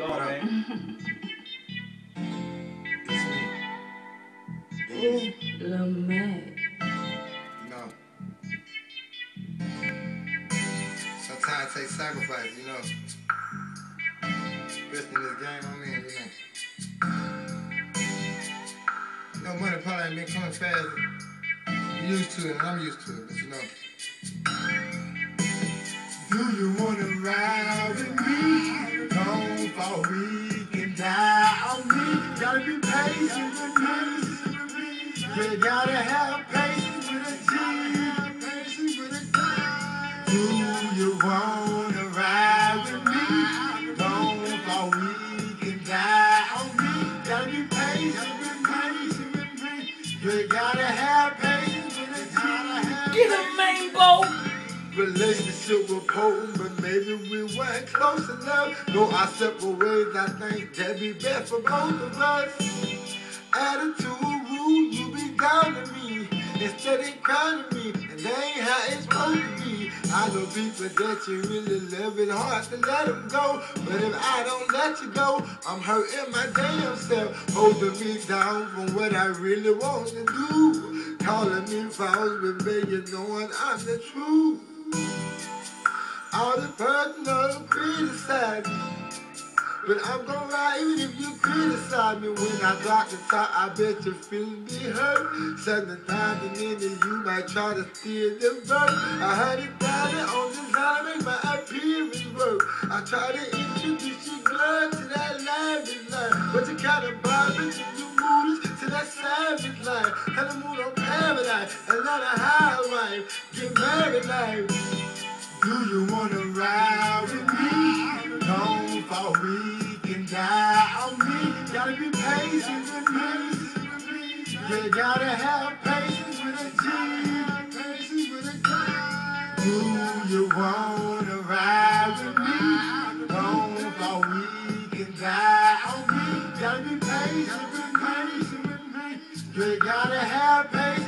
What up? Ooh, little mad. You. Sometimes it takes sacrifice, you know. Especially this game I'm in, you know. You money probably ain't been coming fast. You used to it, and I'm used to it, but you know. Do you wanna Gotta be patient with me. You gotta have patience with a G. Do you wanna ride with me? Don't fall weak and die on me. Gotta be patient with me. You gotta have patience with a G. Get a mango. Relationship was potent, but maybe we weren't close enough. Go our separate I think that'd be best for both of us. Attitude rude, you be down to me. Instead of crying to me, and that ain't how it's supposed to be. I know people that you really love, it hard to let them go. But if I don't let you go, I'm hurting my damn self. Holding me down from what I really want to do. Calling me false, but baby, knowing I'm the truth. All the personal criticize me. But I'm gonna ride even if you criticize me when I the top. I bet your feelings be hurt. Seven times a you might try to steal the heard it down there on this how to make my appearance work. I try to introduce your blood to that lavish life. But you kind of to you moves to that savage life. Honeymoon on paradise, Do you wanna ride with me? Don't fall weak and die on me. Gotta be patient with me. You gotta have patience with a G. Patience with a G. Do you wanna ride with me? Don't fall weak and die on me. Gotta be patient with me. You gotta have patience.